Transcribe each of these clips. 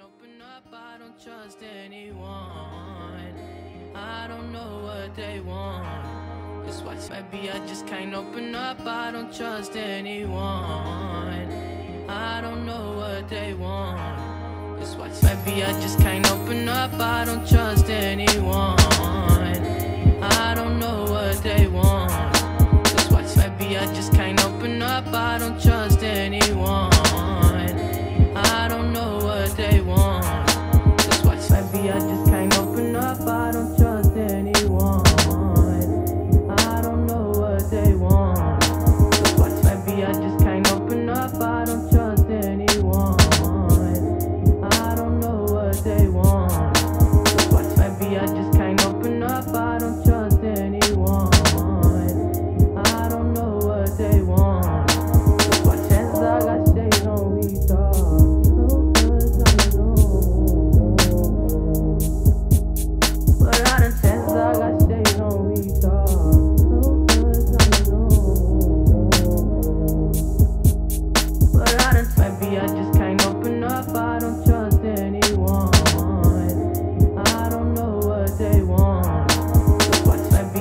open up. I don't trust anyone. I don't know what they want. That's why maybe I just can't open up. I don't trust anyone. I don't know what they want. That's why maybe I just can't open up. I don't trust anyone.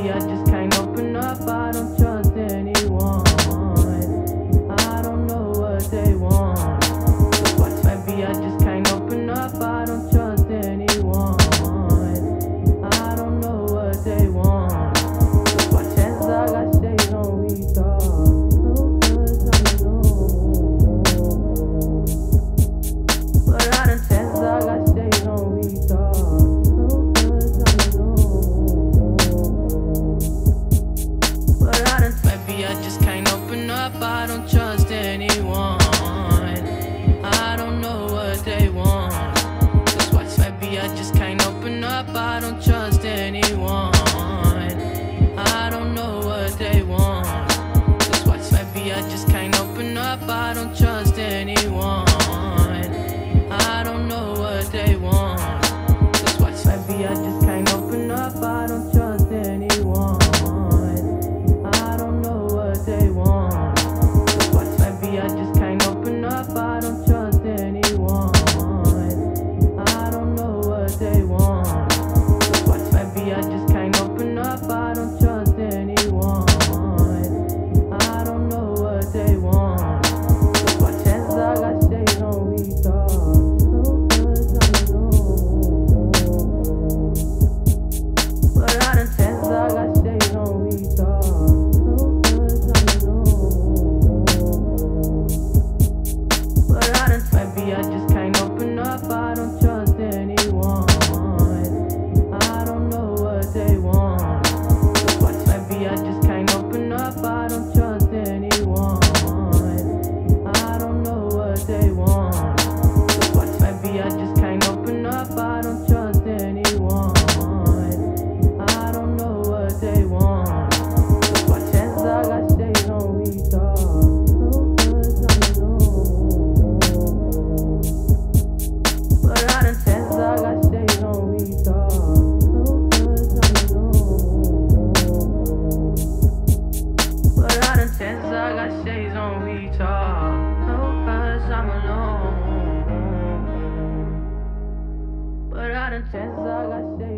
here on. chances I got shit.